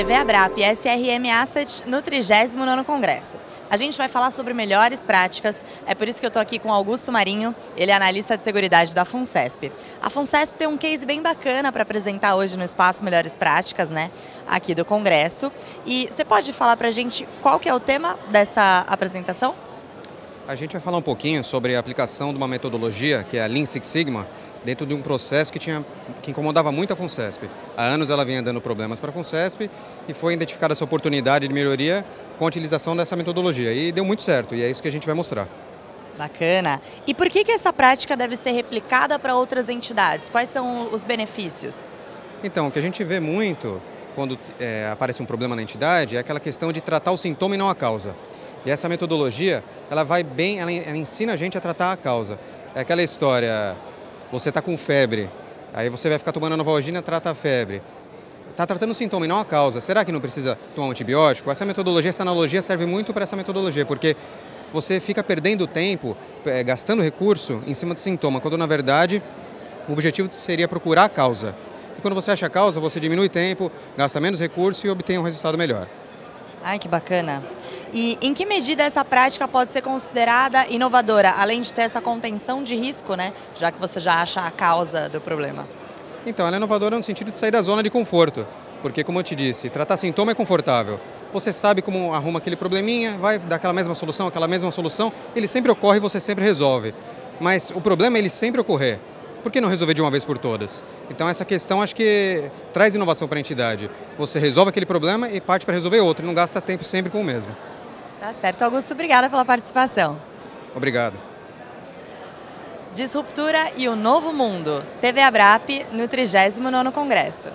TV Abrap SRM Asset no 39º Congresso. A gente vai falar sobre melhores práticas, é por isso que eu estou aqui com Augusto Marinho, ele é analista de seguridade da FUNCESP. A FUNCESP tem um case bem bacana para apresentar hoje no espaço Melhores Práticas, né, aqui do Congresso. E você pode falar para a gente qual que é o tema dessa apresentação? A gente vai falar um pouquinho sobre a aplicação de uma metodologia, que é a Lean Six Sigma, dentro de um processo que, tinha, que incomodava muito a FUNCESP. Há anos ela vinha dando problemas para a FUNCESP e foi identificada essa oportunidade de melhoria com a utilização dessa metodologia. E deu muito certo, e é isso que a gente vai mostrar. Bacana. E por que, que essa prática deve ser replicada para outras entidades? Quais são os benefícios? Então, o que a gente vê muito quando é, aparece um problema na entidade é aquela questão de tratar o sintoma e não a causa. E essa metodologia, ela vai bem, ela, ela ensina a gente a tratar a causa. É aquela história, você está com febre, aí você vai ficar tomando a novalgina, trata a febre. Está tratando o sintoma e não a causa. Será que não precisa tomar um antibiótico? Essa metodologia, essa analogia serve muito para essa metodologia, porque você fica perdendo tempo, é, gastando recurso em cima do sintoma, quando na verdade o objetivo seria procurar a causa. E quando você acha a causa, você diminui tempo, gasta menos recurso e obtém um resultado melhor. Ai, que bacana. E em que medida essa prática pode ser considerada inovadora, além de ter essa contenção de risco, né? Já que você já acha a causa do problema. Então, ela é inovadora no sentido de sair da zona de conforto. Porque, como eu te disse, tratar sintoma é confortável. Você sabe como arruma aquele probleminha, vai dar aquela mesma solução, aquela mesma solução, ele sempre ocorre e você sempre resolve. Mas o problema é ele sempre ocorrer por que não resolver de uma vez por todas? Então essa questão acho que traz inovação para a entidade. Você resolve aquele problema e parte para resolver outro, e não gasta tempo sempre com o mesmo. Tá certo. Augusto, obrigada pela participação. Obrigado. Disruptura e o Novo Mundo. TV Abrap no 39º Congresso.